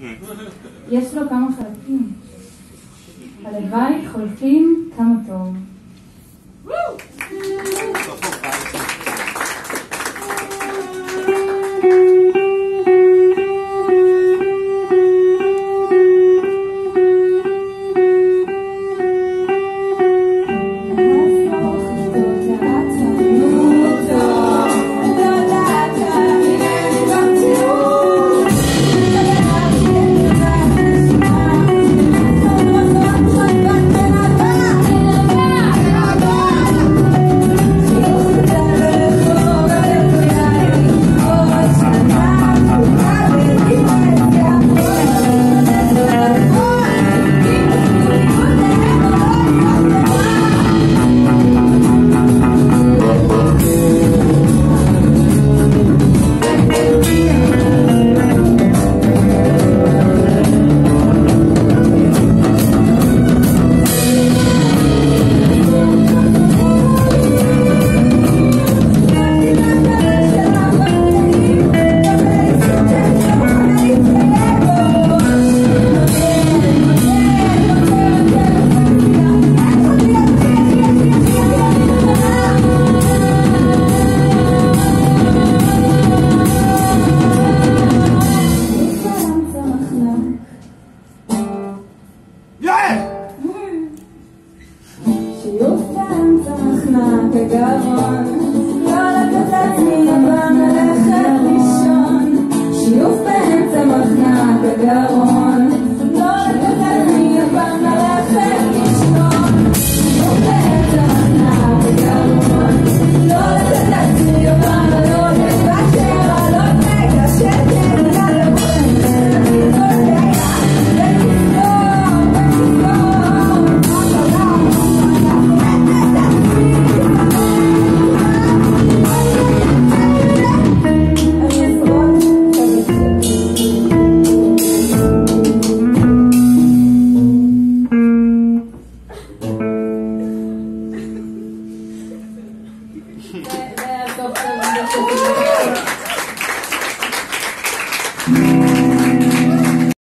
כן. יש לו כמה חלקים. הלוואי חולפים כמה טוב. już w ręcach na the garon.